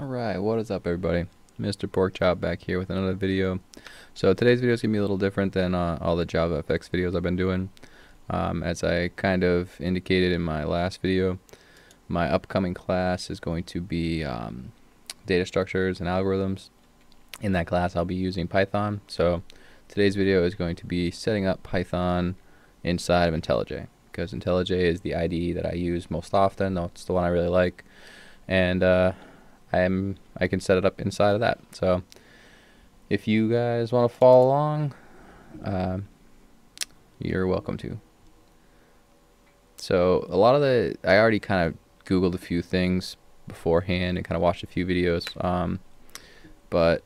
Alright, what is up everybody? Mr. Porkchop back here with another video. So today's video is going to be a little different than uh, all the JavaFX videos I've been doing. Um, as I kind of indicated in my last video, my upcoming class is going to be um, data structures and algorithms. In that class I'll be using Python. So today's video is going to be setting up Python inside of IntelliJ because IntelliJ is the IDE that I use most often. It's the one I really like. And uh, I'm I can set it up inside of that. So if you guys want to follow along, uh, you're welcome to. So a lot of the I already kind of googled a few things beforehand and kind of watched a few videos. Um, but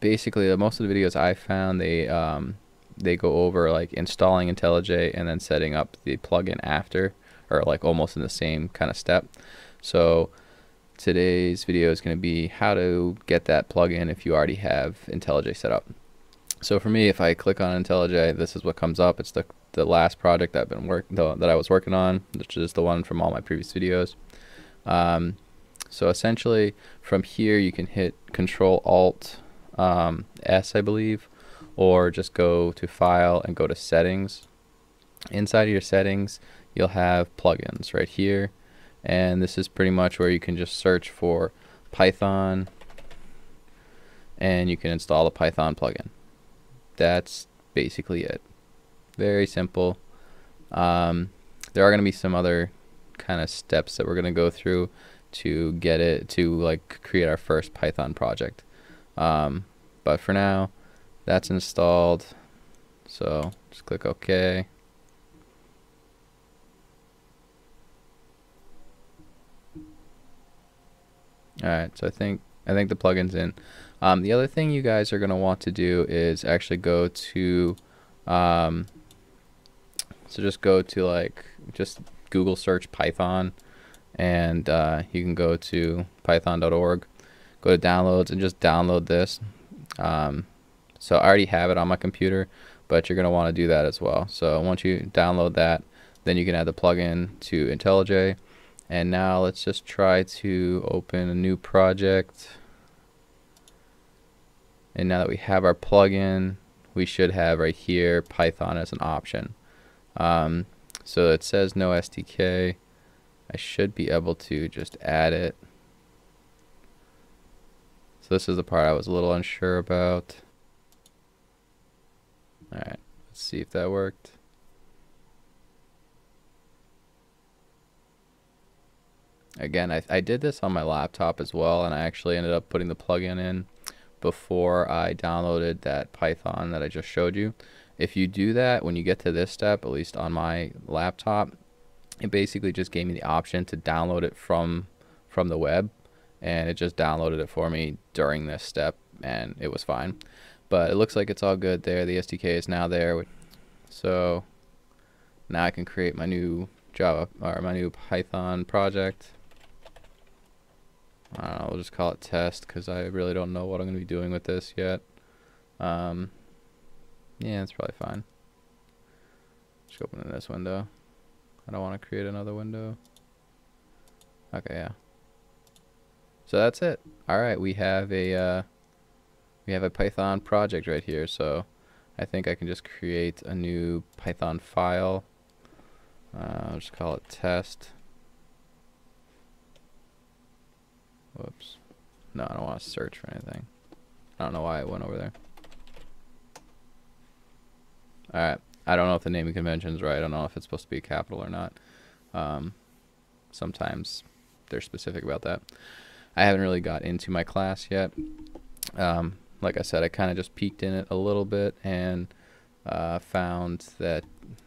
basically, most of the videos I found they um, they go over like installing IntelliJ and then setting up the plugin after, or like almost in the same kind of step. So Today's video is going to be how to get that plugin if you already have IntelliJ set up. So for me, if I click on IntelliJ, this is what comes up. It's the, the last project I've been work that I was working on, which is the one from all my previous videos. Um, so essentially, from here you can hit Control Alt um, S, I believe, or just go to File and go to Settings. Inside of your settings, you'll have plugins right here and this is pretty much where you can just search for Python and you can install the Python plugin. That's basically it. Very simple. Um, there are going to be some other kind of steps that we're going to go through to get it to like create our first Python project. Um, but for now, that's installed. So just click OK. All right, so I think I think the plugin's in. Um, the other thing you guys are going to want to do is actually go to, um, so just go to like, just Google search Python and uh, you can go to python.org, go to downloads and just download this. Um, so I already have it on my computer, but you're going to want to do that as well. So once you download that, then you can add the plugin to IntelliJ and now let's just try to open a new project. And now that we have our plugin, we should have right here Python as an option. Um, so it says no SDK. I should be able to just add it. So this is the part I was a little unsure about. Alright, let's see if that worked. Again, I, I did this on my laptop as well, and I actually ended up putting the plugin in before I downloaded that Python that I just showed you. If you do that, when you get to this step, at least on my laptop, it basically just gave me the option to download it from from the web, and it just downloaded it for me during this step, and it was fine. But it looks like it's all good there. The SDK is now there, so now I can create my new Java or my new Python project. I don't know, we'll just call it test because I really don't know what I'm going to be doing with this yet. Um, yeah, it's probably fine. Just open this window. I don't want to create another window. Okay, yeah. So that's it. All right, we have a uh, we have a Python project right here. So I think I can just create a new Python file. Uh, I'll just call it test. Whoops. No, I don't want to search for anything. I don't know why it went over there. Alright. I don't know if the naming convention is right. I don't know if it's supposed to be capital or not. Um, sometimes they're specific about that. I haven't really got into my class yet. Um, like I said, I kind of just peeked in it a little bit and uh, found that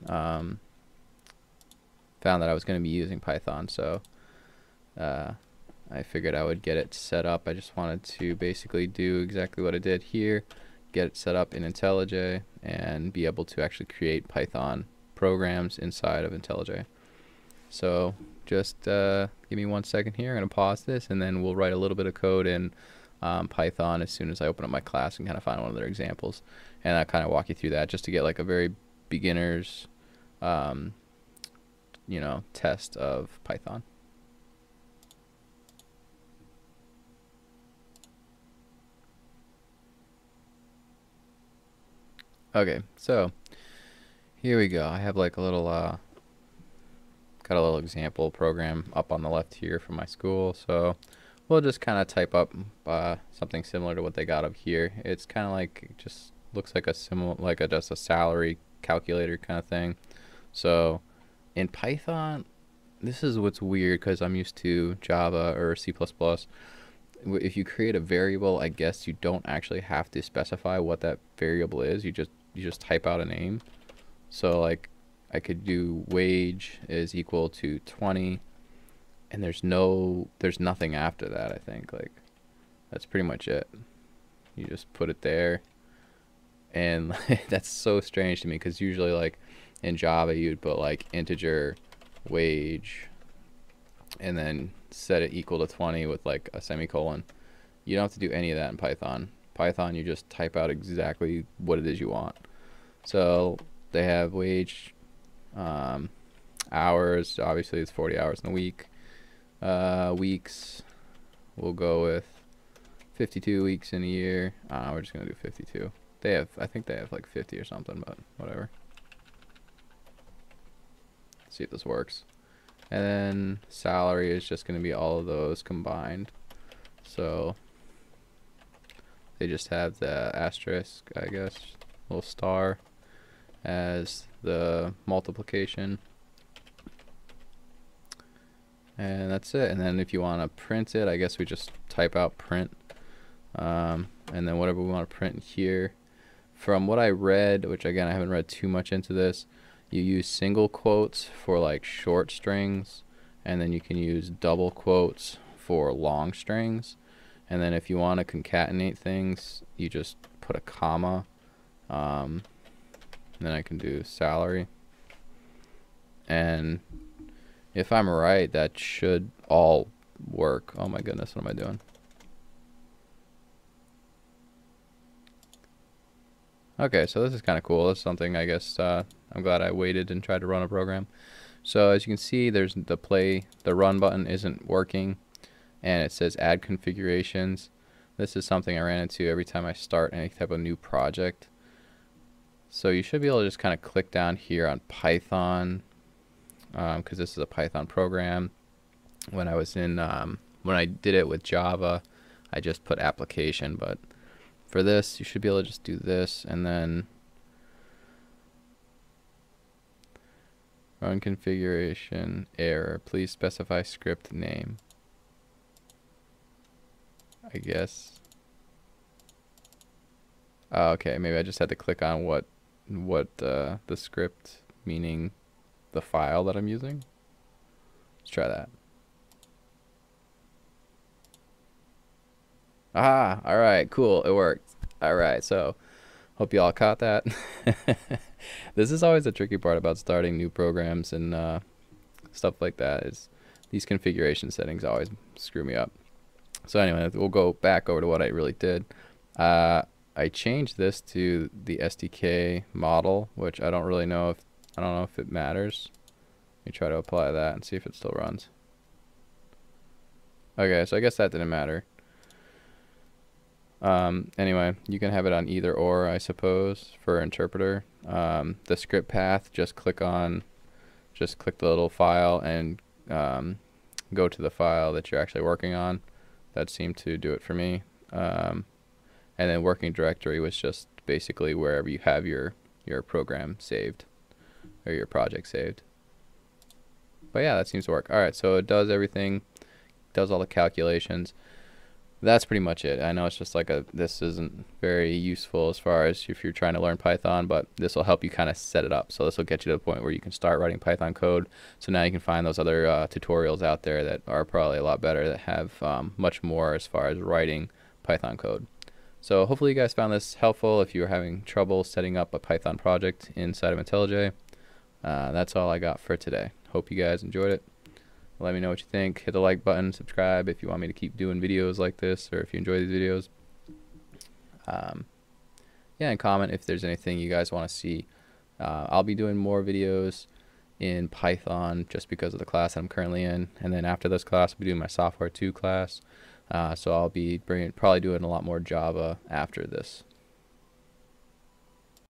um, found that I was going to be using Python. So uh, I figured I would get it set up. I just wanted to basically do exactly what I did here, get it set up in IntelliJ, and be able to actually create Python programs inside of IntelliJ. So just uh, give me one second here. I'm going to pause this, and then we'll write a little bit of code in um, Python as soon as I open up my class and kind of find one of their examples. And I'll kind of walk you through that just to get like a very beginner's, um, you know, test of Python. Okay, so here we go. I have like a little uh got a little example program up on the left here from my school. So we'll just kind of type up uh, something similar to what they got up here. It's kind of like just looks like a similar like a just a salary calculator kind of thing. So in Python, this is what's weird because I'm used to Java or C++ if you create a variable, I guess you don't actually have to specify what that variable is. You just you just type out a name. So like I could do wage is equal to 20 and there's no there's nothing after that, I think. Like that's pretty much it. You just put it there. And that's so strange to me cuz usually like in Java you'd put like integer wage and then set it equal to 20 with like a semicolon. You don't have to do any of that in Python. Python, you just type out exactly what it is you want. So they have wage, um, hours, obviously it's 40 hours in a week. Uh, weeks, we'll go with 52 weeks in a year. Uh, we're just going to do 52. They have, I think they have like 50 or something, but whatever. Let's see if this works. And then salary is just going to be all of those combined. So they just have the asterisk, I guess, little star as the multiplication. And that's it. And then if you want to print it, I guess we just type out print. Um, and then whatever we want to print here. From what I read, which again I haven't read too much into this, you use single quotes for like short strings and then you can use double quotes for long strings and then if you want to concatenate things you just put a comma um, then I can do salary and if I'm right that should all work oh my goodness what am I doing Okay, so this is kind of cool. This is something I guess uh, I'm glad I waited and tried to run a program. So as you can see, there's the play, the run button isn't working, and it says add configurations. This is something I ran into every time I start any type of new project. So you should be able to just kind of click down here on Python, because um, this is a Python program. When I was in, um, when I did it with Java, I just put application, but for this, you should be able to just do this and then run configuration error. Please specify script name. I guess. Oh, okay, maybe I just had to click on what what uh, the script meaning the file that I'm using. Let's try that. Ah, all right, cool. It worked. All right, so hope you all caught that. this is always the tricky part about starting new programs and uh, stuff like that. Is these configuration settings always screw me up. So anyway, we'll go back over to what I really did. Uh, I changed this to the SDK model, which I don't really know if I don't know if it matters. Let me try to apply that and see if it still runs. Okay, so I guess that didn't matter. Um, anyway, you can have it on either or, I suppose, for interpreter. Um, the script path, just click on, just click the little file and um, go to the file that you're actually working on. That seemed to do it for me. Um, and then working directory was just basically wherever you have your, your program saved or your project saved. But yeah, that seems to work. All right, so it does everything, does all the calculations that's pretty much it. I know it's just like a this isn't very useful as far as if you're trying to learn Python, but this will help you kind of set it up. So this will get you to the point where you can start writing Python code. So now you can find those other uh, tutorials out there that are probably a lot better that have um, much more as far as writing Python code. So hopefully you guys found this helpful if you're having trouble setting up a Python project inside of IntelliJ. Uh, that's all I got for today. Hope you guys enjoyed it. Let me know what you think. Hit the like button, subscribe if you want me to keep doing videos like this or if you enjoy these videos. Um, yeah, and comment if there's anything you guys want to see. Uh, I'll be doing more videos in Python just because of the class I'm currently in. And then after this class, I'll be doing my Software 2 class. Uh, so I'll be bringing, probably doing a lot more Java after this.